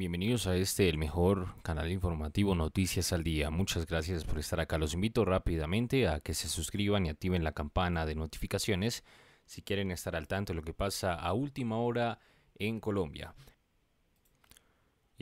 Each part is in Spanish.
Bienvenidos a este, el mejor canal informativo Noticias al Día. Muchas gracias por estar acá. Los invito rápidamente a que se suscriban y activen la campana de notificaciones si quieren estar al tanto de lo que pasa a última hora en Colombia.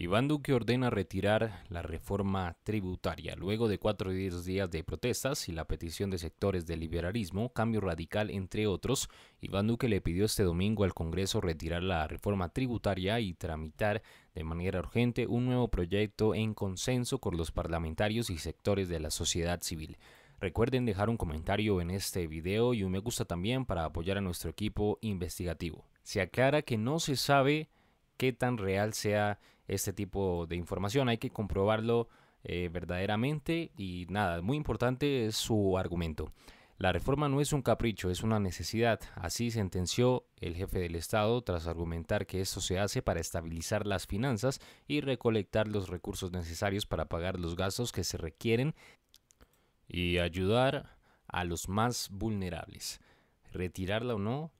Iván Duque ordena retirar la reforma tributaria. Luego de cuatro días de protestas y la petición de sectores del liberalismo, Cambio Radical, entre otros, Iván Duque le pidió este domingo al Congreso retirar la reforma tributaria y tramitar de manera urgente un nuevo proyecto en consenso con los parlamentarios y sectores de la sociedad civil. Recuerden dejar un comentario en este video y un me gusta también para apoyar a nuestro equipo investigativo. Se aclara que no se sabe qué tan real sea este tipo de información. Hay que comprobarlo eh, verdaderamente y nada, muy importante es su argumento. La reforma no es un capricho, es una necesidad. Así sentenció el jefe del Estado tras argumentar que esto se hace para estabilizar las finanzas y recolectar los recursos necesarios para pagar los gastos que se requieren y ayudar a los más vulnerables. Retirarla o no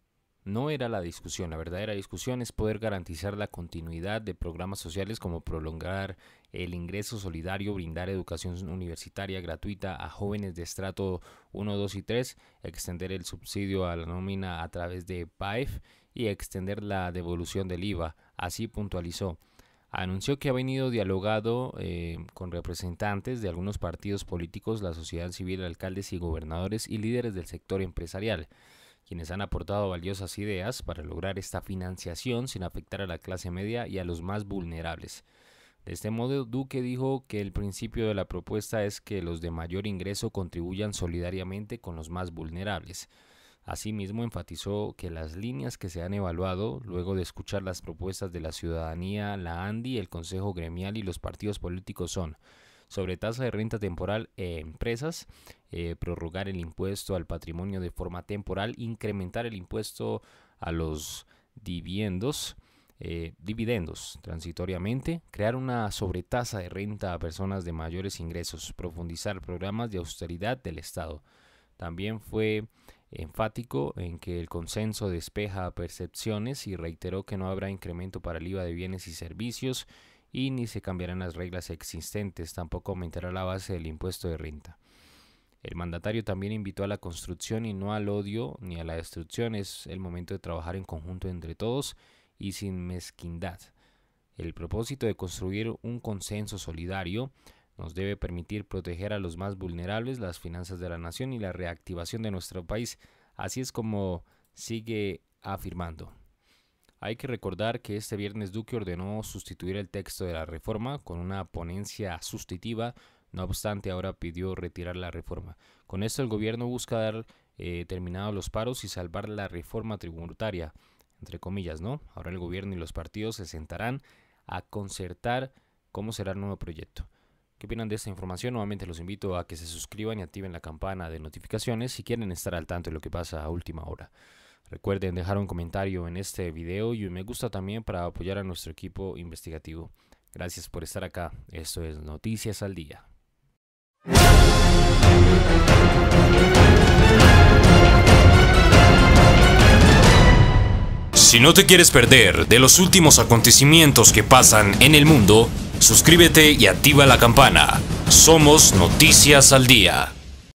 no era la discusión, la verdadera discusión es poder garantizar la continuidad de programas sociales como prolongar el ingreso solidario, brindar educación universitaria gratuita a jóvenes de estrato 1, 2 y 3, extender el subsidio a la nómina a través de PAEF y extender la devolución del IVA, así puntualizó. Anunció que ha venido dialogado eh, con representantes de algunos partidos políticos, la sociedad civil, alcaldes y gobernadores y líderes del sector empresarial quienes han aportado valiosas ideas para lograr esta financiación sin afectar a la clase media y a los más vulnerables. De este modo, Duque dijo que el principio de la propuesta es que los de mayor ingreso contribuyan solidariamente con los más vulnerables. Asimismo, enfatizó que las líneas que se han evaluado, luego de escuchar las propuestas de la ciudadanía, la ANDI, el Consejo Gremial y los partidos políticos son sobre tasa de renta temporal e empresas, eh, prorrogar el impuesto al patrimonio de forma temporal, incrementar el impuesto a los dividendos, eh, dividendos transitoriamente, crear una sobretasa de renta a personas de mayores ingresos, profundizar programas de austeridad del Estado. También fue enfático en que el consenso despeja percepciones y reiteró que no habrá incremento para el IVA de bienes y servicios y ni se cambiarán las reglas existentes, tampoco aumentará la base del impuesto de renta. El mandatario también invitó a la construcción y no al odio ni a la destrucción. Es el momento de trabajar en conjunto entre todos y sin mezquindad. El propósito de construir un consenso solidario nos debe permitir proteger a los más vulnerables, las finanzas de la nación y la reactivación de nuestro país. Así es como sigue afirmando. Hay que recordar que este viernes Duque ordenó sustituir el texto de la reforma con una ponencia sustitutiva, no obstante ahora pidió retirar la reforma. Con esto el gobierno busca dar eh, terminados los paros y salvar la reforma tributaria, entre comillas, ¿no? Ahora el gobierno y los partidos se sentarán a concertar cómo será el nuevo proyecto. ¿Qué opinan de esta información? Nuevamente los invito a que se suscriban y activen la campana de notificaciones si quieren estar al tanto de lo que pasa a última hora. Recuerden dejar un comentario en este video y un me gusta también para apoyar a nuestro equipo investigativo. Gracias por estar acá. Esto es Noticias al Día. Si no te quieres perder de los últimos acontecimientos que pasan en el mundo, suscríbete y activa la campana. Somos Noticias al Día.